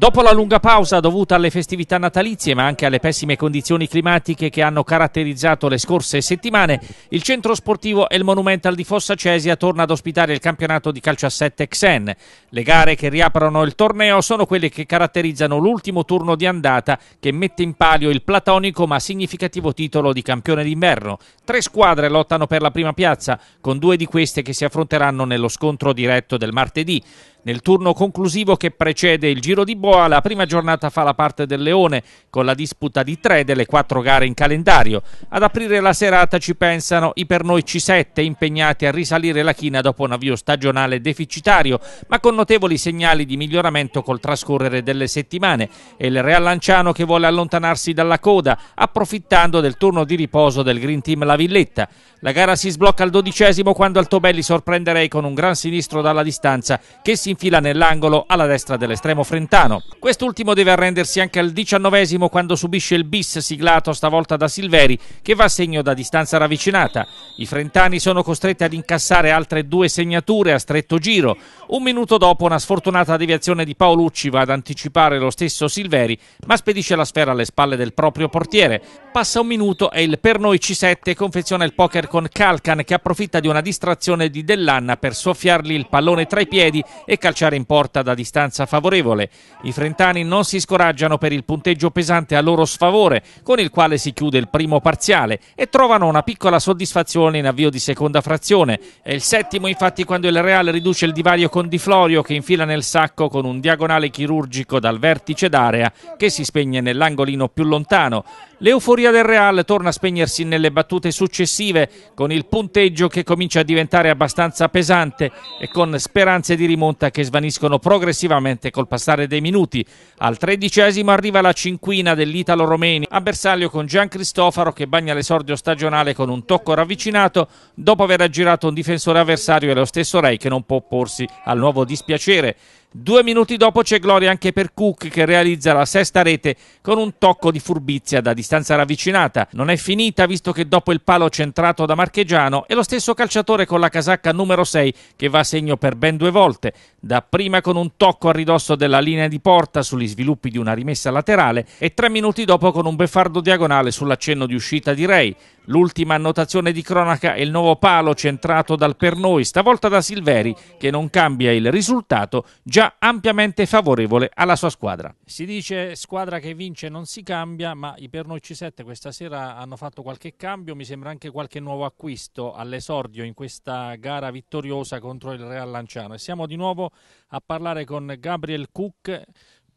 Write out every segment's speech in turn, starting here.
Dopo la lunga pausa dovuta alle festività natalizie ma anche alle pessime condizioni climatiche che hanno caratterizzato le scorse settimane, il centro sportivo El Monumental di Fossa Cesia torna ad ospitare il campionato di calcio a 7 Xen. Le gare che riaprono il torneo sono quelle che caratterizzano l'ultimo turno di andata che mette in palio il platonico ma significativo titolo di campione d'inverno. Tre squadre lottano per la prima piazza, con due di queste che si affronteranno nello scontro diretto del martedì. Nel turno conclusivo che precede il Giro di Boa, la prima giornata fa la parte del Leone, con la disputa di tre delle quattro gare in calendario. Ad aprire la serata ci pensano i per noi C7, impegnati a risalire la china dopo un avvio stagionale deficitario, ma con notevoli segnali di miglioramento col trascorrere delle settimane, e il Real Lanciano che vuole allontanarsi dalla coda, approfittando del turno di riposo del Green Team La Villetta. La gara si sblocca al dodicesimo quando Altobelli sorprende Rei con un gran sinistro dalla distanza che si infila nell'angolo alla destra dell'estremo frentano. Quest'ultimo deve arrendersi anche al diciannovesimo quando subisce il bis siglato stavolta da Silveri che va a segno da distanza ravvicinata. I frentani sono costretti ad incassare altre due segnature a stretto giro. Un minuto dopo una sfortunata deviazione di Paolucci va ad anticipare lo stesso Silveri ma spedisce la sfera alle spalle del proprio portiere. Passa un minuto e il per noi C7 confeziona il poker con Calcan che approfitta di una distrazione di Dellanna per soffiargli il pallone tra i piedi e calciare in porta da distanza favorevole. I frentani non si scoraggiano per il punteggio pesante a loro sfavore, con il quale si chiude il primo parziale e trovano una piccola soddisfazione in avvio di seconda frazione. È il settimo infatti quando il Real riduce il divario con Di Florio che infila nel sacco con un diagonale chirurgico dal vertice d'area che si spegne nell'angolino più lontano. L'euforia del Real torna a spegnersi nelle battute successive con il punteggio che comincia a diventare abbastanza pesante e con speranze di rimonta che svaniscono progressivamente col passare dei minuti. Al tredicesimo arriva la cinquina dell'Italo Romeni a bersaglio con Gian Cristofaro che bagna l'esordio stagionale con un tocco ravvicinato dopo aver aggirato un difensore avversario e lo stesso Rei che non può opporsi al nuovo dispiacere. Due minuti dopo c'è gloria anche per Cook che realizza la sesta rete con un tocco di furbizia da distanza ravvicinata. Non è finita visto che dopo il palo centrato da Marchegiano è lo stesso calciatore con la casacca numero 6 che va a segno per ben due volte. Dapprima con un tocco a ridosso della linea di porta sugli sviluppi di una rimessa laterale e tre minuti dopo con un beffardo diagonale sull'accenno di uscita di Rei. L'ultima annotazione di cronaca è il nuovo palo centrato dal Pernoi, stavolta da Silveri, che non cambia il risultato, già ampiamente favorevole alla sua squadra. Si dice squadra che vince non si cambia, ma i Pernoi C7 questa sera hanno fatto qualche cambio, mi sembra anche qualche nuovo acquisto all'esordio in questa gara vittoriosa contro il Real Lanciano. E siamo di nuovo a parlare con Gabriel Cook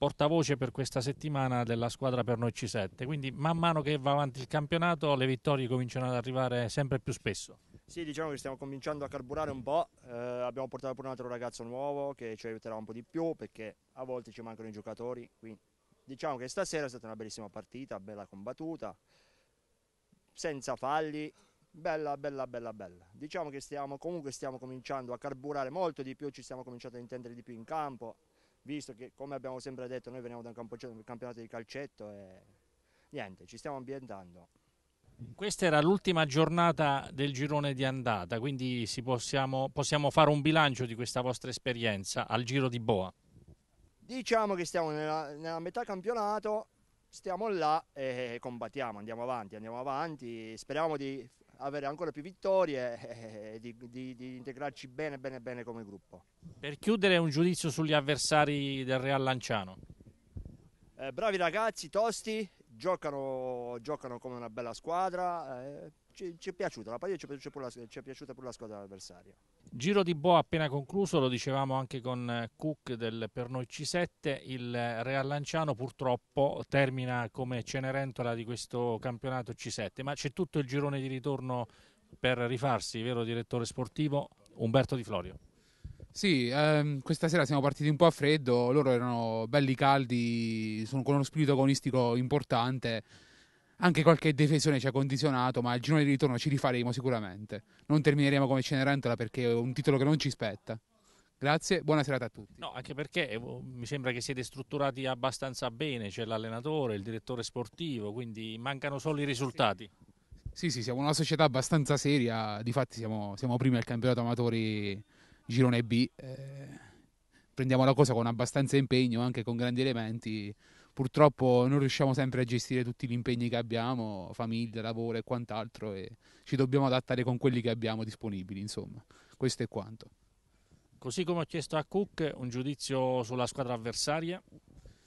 portavoce per questa settimana della squadra per noi C7. Quindi man mano che va avanti il campionato le vittorie cominciano ad arrivare sempre più spesso. Sì, diciamo che stiamo cominciando a carburare un po', eh, abbiamo portato pure un altro ragazzo nuovo che ci aiuterà un po' di più perché a volte ci mancano i giocatori, quindi diciamo che stasera è stata una bellissima partita, bella combattuta, senza falli, bella bella bella bella. Diciamo che stiamo comunque stiamo cominciando a carburare molto di più, ci stiamo cominciando a intendere di più in campo, visto che come abbiamo sempre detto noi veniamo da un campionato di calcetto e niente, ci stiamo ambientando. Questa era l'ultima giornata del girone di andata, quindi possiamo, possiamo, fare un bilancio di questa vostra esperienza al Giro di Boa. Diciamo che stiamo nella, nella metà campionato, stiamo là e combattiamo, andiamo avanti, andiamo avanti, speriamo di avere ancora più vittorie e di, di, di, integrarci bene bene bene come gruppo. Per chiudere un giudizio sugli avversari del Real Lanciano. Eh, bravi ragazzi, tosti, giocano, giocano come una bella squadra, eh, ci, ci, è piaciuta la partita, ci è, pure la, ci è piaciuta pure la squadra dell'avversario. Giro di Boa appena concluso, lo dicevamo anche con Cook del per noi C7, il Real Lanciano purtroppo termina come Cenerentola di questo campionato C7, ma c'è tutto il girone di ritorno per rifarsi, vero direttore sportivo Umberto Di Florio. Sì, ehm, questa sera siamo partiti un po' a freddo, loro erano belli caldi, sono con uno spirito agonistico importante, anche qualche defesione ci ha condizionato, ma il girone di ritorno ci rifaremo sicuramente. Non termineremo come Cenerentola perché è un titolo che non ci spetta. Grazie, buona serata a tutti. No, anche perché eh, mi sembra che siete strutturati abbastanza bene, c'è l'allenatore, il direttore sportivo, quindi mancano solo i risultati. Sì, sì, siamo una società abbastanza seria, difatti siamo, siamo primi al campionato amatori girone B. Eh, prendiamo la cosa con abbastanza impegno, anche con grandi elementi. Purtroppo non riusciamo sempre a gestire tutti gli impegni che abbiamo, famiglia, lavoro e quant'altro, e ci dobbiamo adattare con quelli che abbiamo disponibili, insomma. Questo è quanto. Così come ho chiesto a Cook un giudizio sulla squadra avversaria.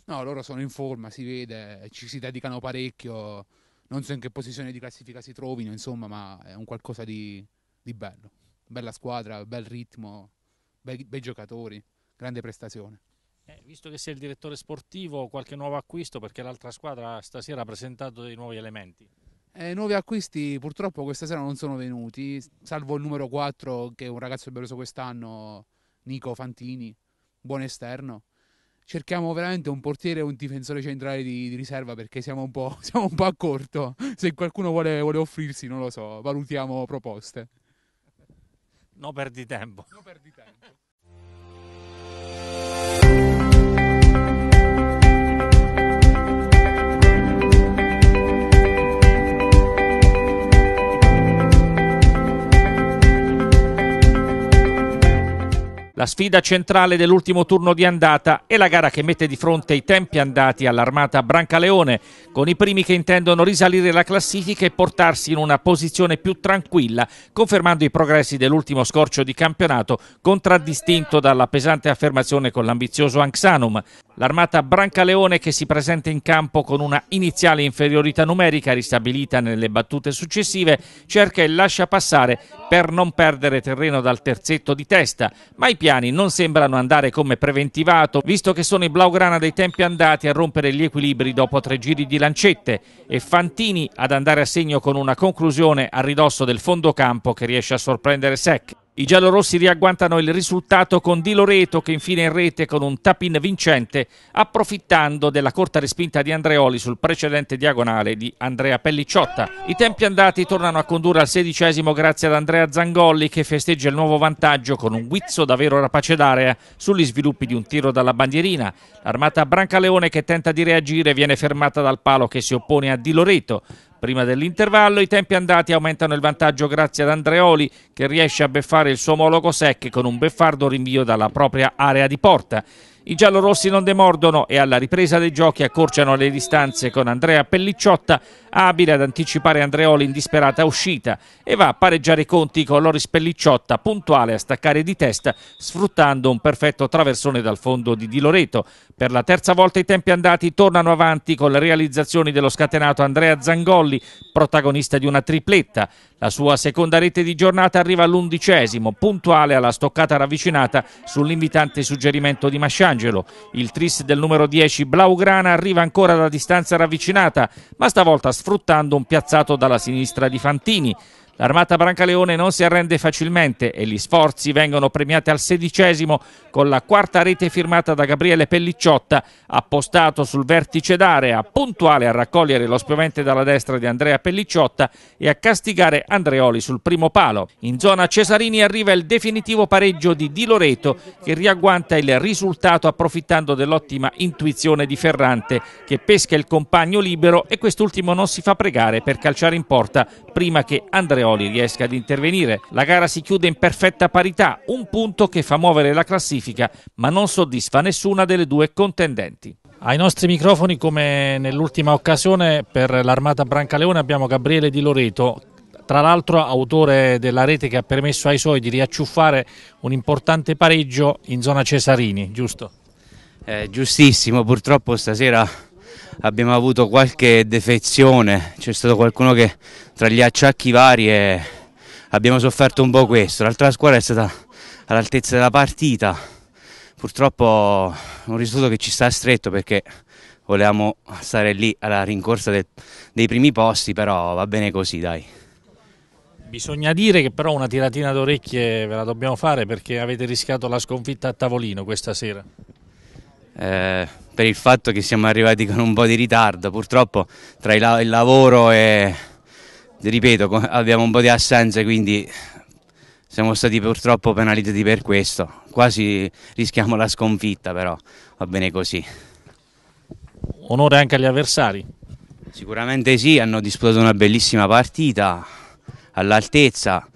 No, loro sono in forma, si vede, ci si dedicano parecchio, non so in che posizione di classifica si trovino, insomma, ma è un qualcosa di, di bello. Bella squadra, bel ritmo, bei, bei giocatori, grande prestazione. Eh, visto che sei il direttore sportivo, qualche nuovo acquisto perché l'altra squadra stasera ha presentato dei nuovi elementi. Eh, nuovi acquisti purtroppo questa sera non sono venuti, salvo il numero 4 che è un ragazzo che preso quest'anno, Nico Fantini, buon esterno. Cerchiamo veramente un portiere e un difensore centrale di, di riserva perché siamo un, siamo un, po', a corto. Se qualcuno vuole, vuole offrirsi, non lo so, valutiamo proposte. Non perdi tempo. Non perdi tempo. La sfida centrale dell'ultimo turno di andata è la gara che mette di fronte i tempi andati all'armata Brancaleone, con i primi che intendono risalire la classifica e portarsi in una posizione più tranquilla, confermando i progressi dell'ultimo scorcio di campionato, contraddistinto dalla pesante affermazione con l'ambizioso Anxanum. L'armata Brancaleone che si presenta in campo con una iniziale inferiorità numerica ristabilita nelle battute successive, cerca il lascia passare per non perdere terreno dal terzetto di testa, ma i piani non sembrano andare come preventivato, visto che sono i Blaugrana dei tempi andati a rompere gli equilibri dopo tre giri di lancette e Fantini ad andare a segno con una conclusione a ridosso del fondo campo che riesce a sorprendere Sec. I giallorossi riagguantano il risultato con Di Loreto che infine in rete con un tap-in vincente, approfittando della corta respinta di Andreoli sul precedente diagonale di Andrea Pellicciotta. I tempi andati tornano a condurre al sedicesimo grazie ad Andrea Zangolli che festeggia il nuovo vantaggio con un guizzo davvero rapace d'area sugli sviluppi di un tiro dalla bandierina. L'armata Brancaleone che tenta di reagire viene fermata dal palo che si oppone a Di Loreto. Prima dell'intervallo i tempi andati aumentano il vantaggio grazie ad Andreoli che riesce a beffare il suo omologo Sec con un beffardo rinvio dalla propria area di porta. I giallorossi non demordono e alla ripresa dei giochi accorciano le distanze con Andrea Pellicciotta, abile ad anticipare Andreoli in disperata uscita e va a pareggiare i conti con Loris Pellicciotta, puntuale a staccare di testa, sfruttando un perfetto traversone dal fondo di Di Loreto. Per la terza volta i tempi andati tornano avanti con le realizzazioni dello scatenato Andrea Zangolli, protagonista di una tripletta. La sua seconda rete di giornata arriva all'undicesimo, puntuale alla stoccata ravvicinata sull'invitante suggerimento di Masciangelo. Il tris del numero 10 Blaugrana arriva ancora da distanza ravvicinata, ma stavolta sfruttando un piazzato dalla sinistra di Fantini. L'armata Brancaleone non si arrende facilmente e gli sforzi vengono premiati al sedicesimo con la quarta rete firmata da Gabriele Pellicciotta, appostato sul vertice d'area, puntuale a raccogliere lo spiovente dalla destra di Andrea Pellicciotta e a castigare Andreoli sul primo palo. In zona Cesarini arriva il definitivo pareggio di Di Loreto che riagguanta il risultato approfittando dell'ottima intuizione di Ferrante che pesca il compagno libero e quest'ultimo non si fa pregare per calciare in porta prima che Andreoli Andreoli riesca ad intervenire. La gara si chiude in perfetta parità, un punto che fa muovere la classifica, ma non soddisfa nessuna delle due contendenti. Ai nostri microfoni, come nell'ultima occasione per l'Armata Brancaleone, abbiamo Gabriele Di Loreto, tra l'altro autore della rete che ha permesso ai suoi di riacciuffare un importante pareggio in zona Cesarini, giusto? Eh, giustissimo, purtroppo stasera abbiamo avuto qualche defezione, c'è stato qualcuno che tra gli acciacchi vari e abbiamo sofferto un po' questo, l'altra squadra è stata all'altezza della partita, purtroppo un risultato che ci sta stretto perché volevamo stare lì alla rincorsa dei primi posti, però va bene così dai. Bisogna dire che però una tiratina d'orecchie ve la dobbiamo fare perché avete rischiato la sconfitta a tavolino questa sera. Eh, per il fatto che siamo arrivati con un po' di ritardo. Purtroppo tra il lavoro e, ripeto, abbiamo un po' di assenze, quindi siamo stati purtroppo penalizzati per questo. Quasi rischiamo la sconfitta, però va bene così. Onore anche agli avversari. Sicuramente sì, hanno disputato una bellissima partita all'altezza,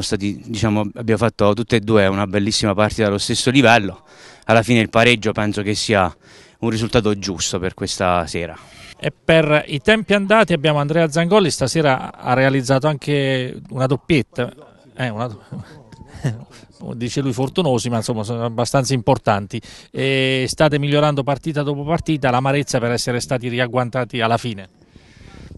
stati, diciamo, abbiamo fatto tutte e due una bellissima partita allo stesso livello, alla fine il pareggio penso che sia un risultato giusto per questa sera. E per i tempi andati abbiamo Andrea Zangolli, stasera ha realizzato anche una doppietta, eh, una... dice lui fortunosi, ma insomma sono abbastanza importanti. E state migliorando partita dopo partita, l'amarezza per essere stati riagguantati alla fine.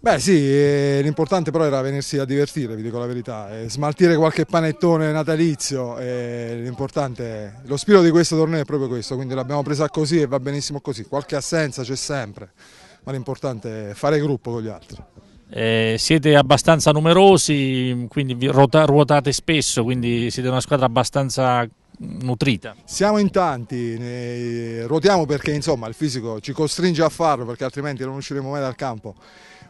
Beh sì, eh, l'importante però era venirsi a divertire, vi dico la verità, e smaltire qualche panettone natalizio, l'importante, lo spirito di questo torneo è proprio questo, quindi l'abbiamo presa così e va benissimo così, qualche assenza c'è sempre, ma l'importante è fare gruppo con gli altri. Eh, siete abbastanza numerosi, quindi ruotate spesso, quindi siete una squadra abbastanza nutrita. Siamo in tanti, ruotiamo perché insomma il fisico ci costringe a farlo perché altrimenti non usciremo mai dal campo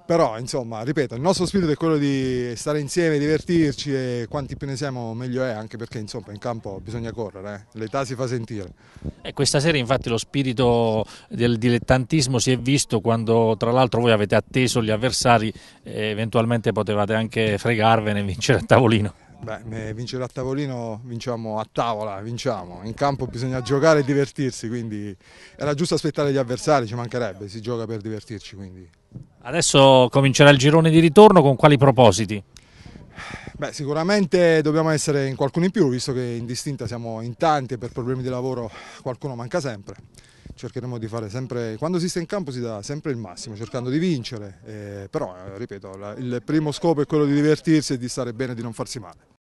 però insomma ripeto il nostro spirito è quello di stare insieme, divertirci e quanti più ne siamo meglio è anche perché insomma in campo bisogna correre, eh? l'età si fa sentire. E questa sera infatti lo spirito del dilettantismo si è visto quando tra l'altro voi avete atteso gli avversari e eventualmente potevate anche fregarvene e vincere a tavolino. Beh, vincere a tavolino vinciamo a tavola, vinciamo. In campo bisogna giocare e divertirsi, quindi era giusto aspettare gli avversari, ci mancherebbe, si gioca per divertirci. Quindi. Adesso comincerà il girone di ritorno con quali propositi? Beh, sicuramente dobbiamo essere in qualcuno in più, visto che in distinta siamo in tanti e per problemi di lavoro qualcuno manca sempre. Cercheremo di fare sempre, quando si sta in campo si dà sempre il massimo, cercando di vincere, eh, però eh, ripeto, il primo scopo è quello di divertirsi e di stare bene e di non farsi male.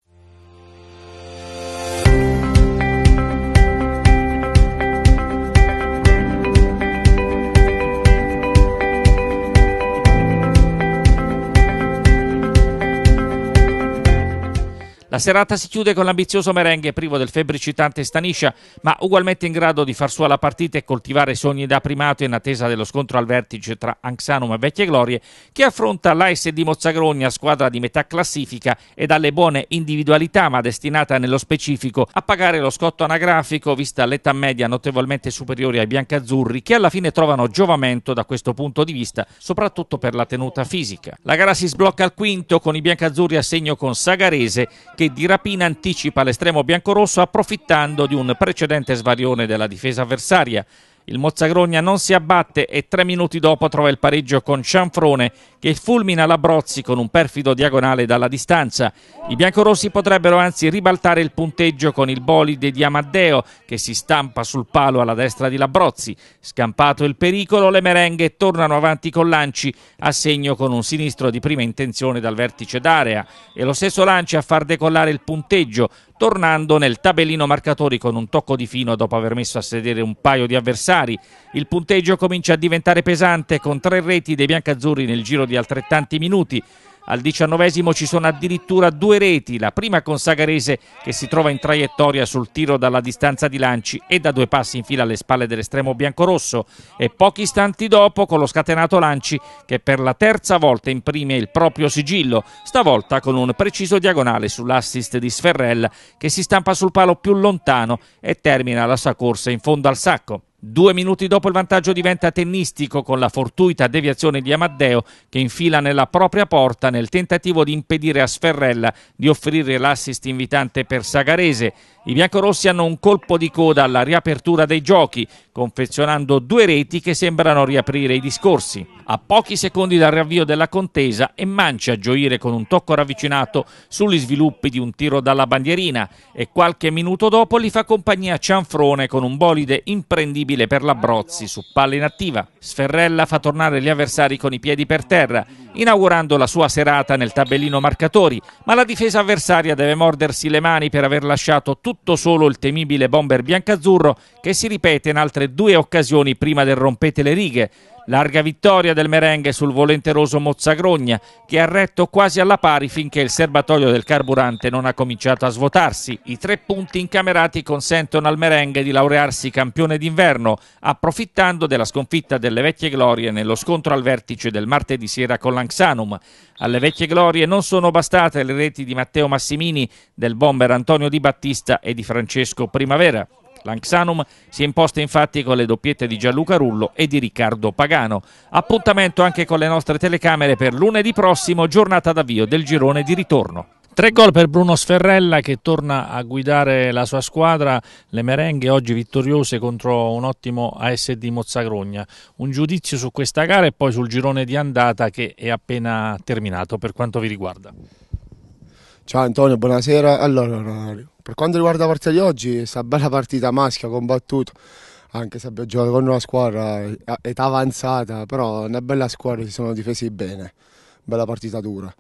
Serata si chiude con l'ambizioso merengue privo del febbricitante Staniscia, ma ugualmente in grado di far sua la partita e coltivare sogni da primato in attesa dello scontro al vertice tra Anxanum e Vecchie Glorie, che affronta l'AS di Mozzagrogna, squadra di metà classifica e dalle buone individualità, ma destinata nello specifico a pagare lo scotto anagrafico, vista l'età media notevolmente superiore ai biancazzurri, che alla fine trovano giovamento da questo punto di vista, soprattutto per la tenuta fisica. La gara si sblocca al quinto con i biancazzurri a segno con Sagarese, che di rapina anticipa l'estremo biancorosso approfittando di un precedente svarione della difesa avversaria. Il Mozzagrogna non si abbatte e tre minuti dopo trova il pareggio con Cianfrone che fulmina la Brozzi con un perfido diagonale dalla distanza. I biancorossi potrebbero anzi ribaltare il punteggio con il bolide di Amaddeo che si stampa sul palo alla destra di Labrozzi. Scampato il pericolo, le merenghe tornano avanti con Lanci a segno con un sinistro di prima intenzione dal vertice d'area e lo stesso Lanci a far decollare il punteggio tornando nel tabellino marcatori con un tocco di fino dopo aver messo a sedere un paio di avversari. Il punteggio comincia a diventare pesante con tre reti dei biancazzurri nel giro di altrettanti minuti. Al diciannovesimo ci sono addirittura due reti, la prima con Sagarese che si trova in traiettoria sul tiro dalla distanza di lanci e da due passi in fila alle spalle dell'estremo biancorosso e pochi istanti dopo con lo scatenato lanci che per la terza volta imprime il proprio sigillo, stavolta con un preciso diagonale sull'assist di Sferrella che si stampa sul palo più lontano e termina la sua corsa in fondo al sacco. Due minuti dopo il vantaggio diventa tennistico con la fortuita deviazione di Amaddeo che infila nella propria porta nel tentativo di impedire a Sferrella di offrire l'assist invitante per Sagarese. I biancorossi hanno un colpo di coda alla riapertura dei giochi, confezionando due reti che sembrano riaprire i discorsi. A pochi secondi dal riavvio della contesa e Manci a gioire con un tocco ravvicinato sugli sviluppi di un tiro dalla bandierina e qualche minuto dopo gli fa compagnia Cianfrone con un bolide imprendibile per la Brozzi su palla inattiva. Sferrella fa tornare gli avversari con i piedi per terra, inaugurando la sua serata nel tabellino marcatori, ma la difesa avversaria deve mordersi le mani per aver lasciato tutto solo il temibile bomber biancazzurro che si ripete in altre due occasioni prima del rompete le righe, Larga vittoria del merengue sul volenteroso Mozzagrogna, che ha retto quasi alla pari finché il serbatoio del carburante non ha cominciato a svuotarsi. I tre punti incamerati consentono al merengue di laurearsi campione d'inverno, approfittando della sconfitta delle vecchie glorie nello scontro al vertice del martedì sera con l'Anxanum. Alle vecchie glorie non sono bastate le reti di Matteo Massimini, del bomber Antonio Di Battista e di Francesco Primavera. L'Anxanum si è imposta infatti con le doppiette di Gianluca Rullo e di Riccardo Pagano. Appuntamento anche con le nostre telecamere per lunedì prossimo, giornata d'avvio del girone di ritorno. Tre gol per Bruno Sferrella che torna a guidare la sua squadra, le merenghe oggi vittoriose contro un ottimo ASD Mozzagrogna. Un giudizio su questa gara e poi sul girone di andata che è appena terminato per quanto vi riguarda. Ciao Antonio, buonasera. Allora, per quanto riguarda la partita di oggi, è stata bella partita maschia, combattuta, anche se abbiamo giocato con una squadra età avanzata, però una bella squadra, si sono difesi bene bella partita dura.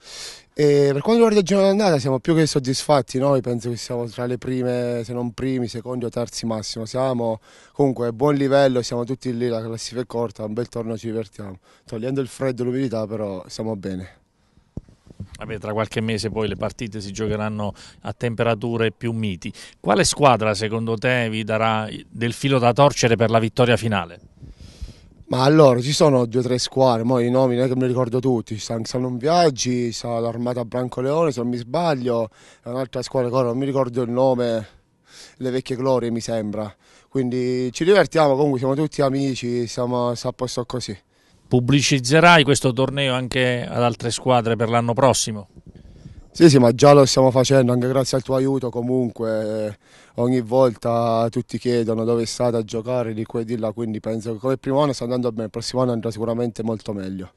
E per quanto riguarda il giorno d'andata siamo più che soddisfatti, noi penso che siamo tra le prime, se non primi, secondi o terzi massimo, siamo comunque a buon livello, siamo tutti lì, la classifica è corta, un bel torno ci divertiamo, togliendo il freddo e l'umidità però siamo bene. Vabbè, tra qualche mese poi le partite si giocheranno a temperature più miti. Quale squadra secondo te vi darà del filo da torcere per la vittoria finale? Ma allora ci sono due o tre squadre, mo i nomi non è che me li ricordo tutti, ci sta Xanon Viaggi, sta l'Armata Brancoleone se non mi sbaglio, è un'altra squadra ancora, non mi ricordo il nome, le vecchie glorie mi sembra. Quindi ci divertiamo, comunque siamo tutti amici, siamo a posto così. Pubblicizzerai questo torneo anche ad altre squadre per l'anno prossimo? Sì, sì, ma già lo stiamo facendo, anche grazie al tuo aiuto comunque. Ogni volta tutti chiedono dove è stata a giocare di qua e di là, quindi penso che come primo anno sta andando bene, il prossimo anno andrà sicuramente molto meglio.